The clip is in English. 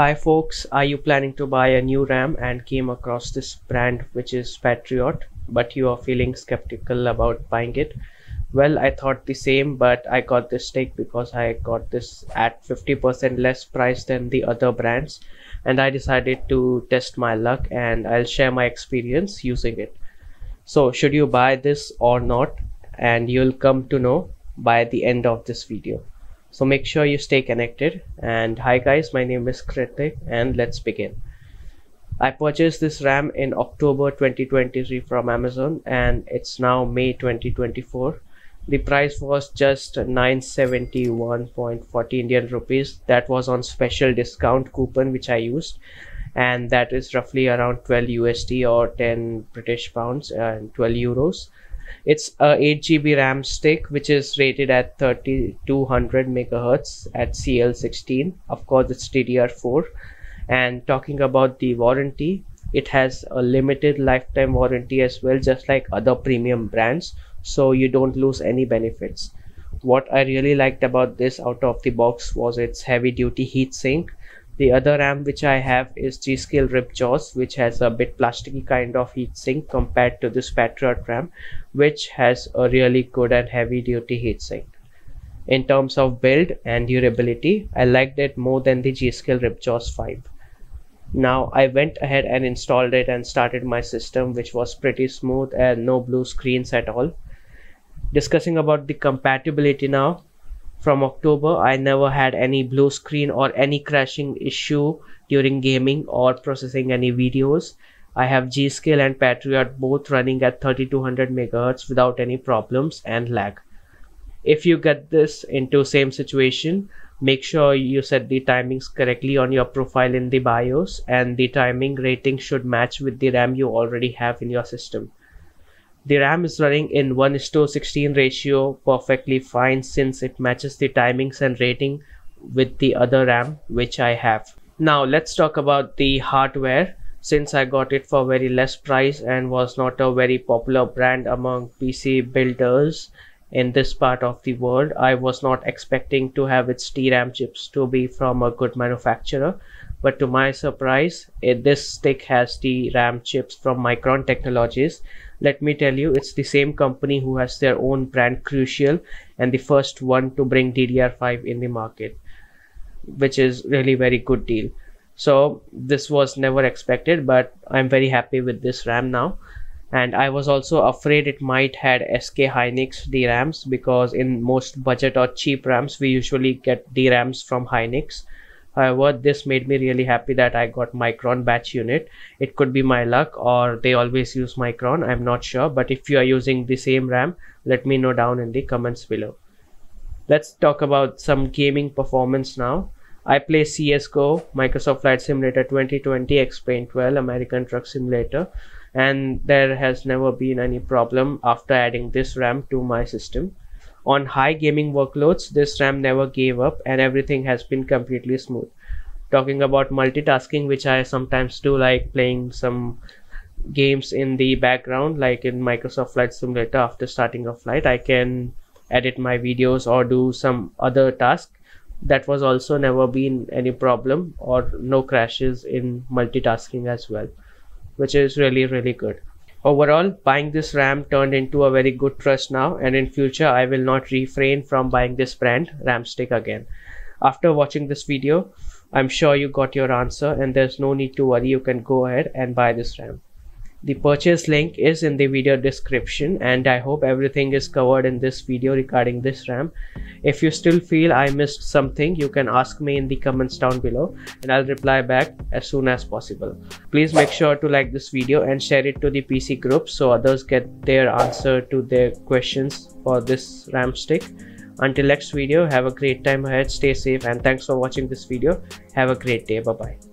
Hi folks, are you planning to buy a new RAM and came across this brand which is Patriot but you are feeling skeptical about buying it? Well, I thought the same but I got this stick because I got this at 50% less price than the other brands and I decided to test my luck and I'll share my experience using it. So should you buy this or not and you'll come to know by the end of this video so make sure you stay connected. And hi guys. My name is Kritik and let's begin. I purchased this RAM in October 2023 from Amazon and it's now May 2024 the price was just 971.40 Indian rupees. That was on special discount coupon which I used. And that is roughly around 12 USD or 10 British pounds and 12 euros it's a 8 GB RAM stick which is rated at 3200 megahertz at CL16. Of course, it's DDR4. And talking about the warranty, it has a limited lifetime warranty as well, just like other premium brands. So you don't lose any benefits. What I really liked about this out of the box was its heavy duty heatsink the other RAM which I have is G.Skill Ripjaws which has a bit plasticky kind of heatsink compared to this Patriot RAM which has a really good and heavy duty heatsink. In terms of build and durability, I liked it more than the G.Skill Ripjaws 5. Now I went ahead and installed it and started my system which was pretty smooth and no blue screens at all. Discussing about the compatibility now, from October, I never had any blue screen or any crashing issue during gaming or processing any videos. I have G.Skill and Patriot both running at 3200 MHz without any problems and lag. If you get this into same situation, make sure you set the timings correctly on your profile in the BIOS and the timing rating should match with the RAM you already have in your system. The RAM is running in 1 to 16 ratio perfectly fine since it matches the timings and rating with the other RAM which I have. Now let's talk about the hardware since I got it for very less price and was not a very popular brand among PC builders in this part of the world. I was not expecting to have its DRAM chips to be from a good manufacturer but to my surprise it, this stick has the RAM chips from Micron Technologies let me tell you it's the same company who has their own brand crucial and the first one to bring ddr5 in the market which is really very good deal. So this was never expected but i'm very happy with this ram now. And i was also afraid it might had sk hynix drams because in most budget or cheap rams we usually get drams from hynix However, this made me really happy that I got Micron batch unit. It could be my luck or they always use Micron. I'm not sure. But if you are using the same RAM, let me know down in the comments below. Let's talk about some gaming performance now. I play CSGO, Microsoft Flight Simulator 2020, X-Plane 12, American Truck Simulator and there has never been any problem after adding this RAM to my system. On high gaming workloads, this RAM never gave up and everything has been completely smooth. Talking about multitasking, which I sometimes do like playing some games in the background, like in Microsoft Flight Simulator after starting a flight, I can edit my videos or do some other task. That was also never been any problem or no crashes in multitasking as well, which is really, really good. Overall, buying this RAM turned into a very good trust now and in future I will not refrain from buying this brand RAM stick again. After watching this video, I'm sure you got your answer and there's no need to worry you can go ahead and buy this RAM. The purchase link is in the video description and I hope everything is covered in this video regarding this RAM. If you still feel I missed something, you can ask me in the comments down below and I'll reply back as soon as possible. Please make sure to like this video and share it to the PC group so others get their answer to their questions for this RAM stick. Until next video, have a great time ahead, stay safe and thanks for watching this video. Have a great day. Bye-bye.